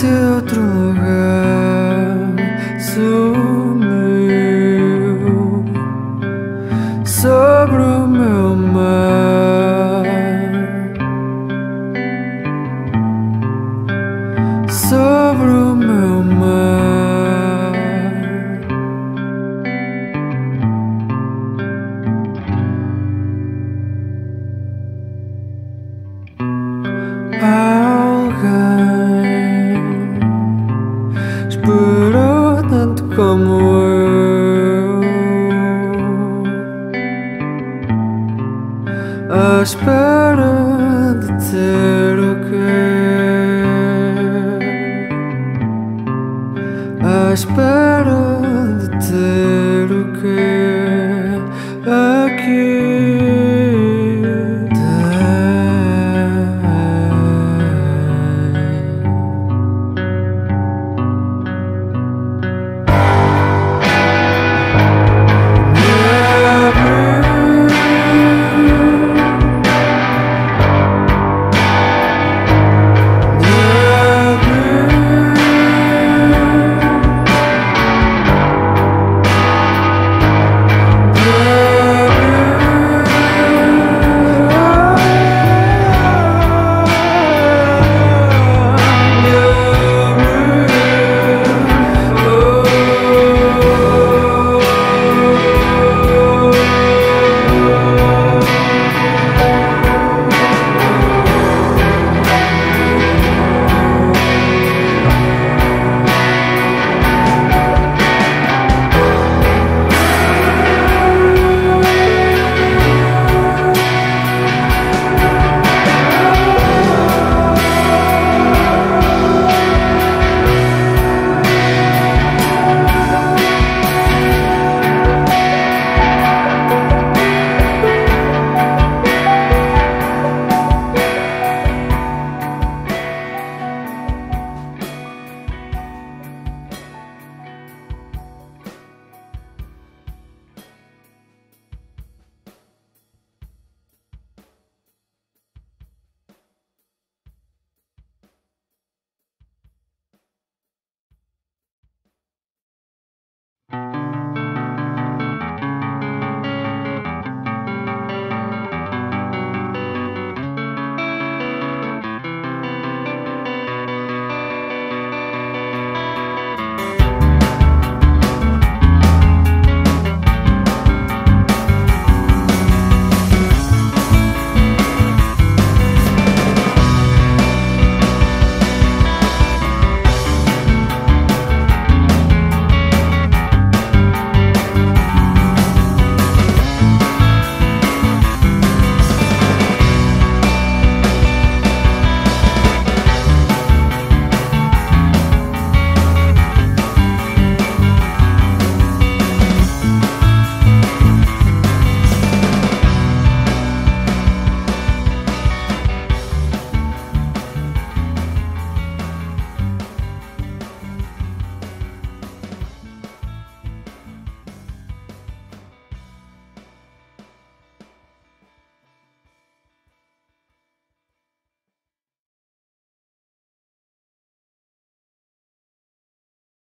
de outro lugar sumiu sobre o meu mar, sobre o meu mar. Alguém whisper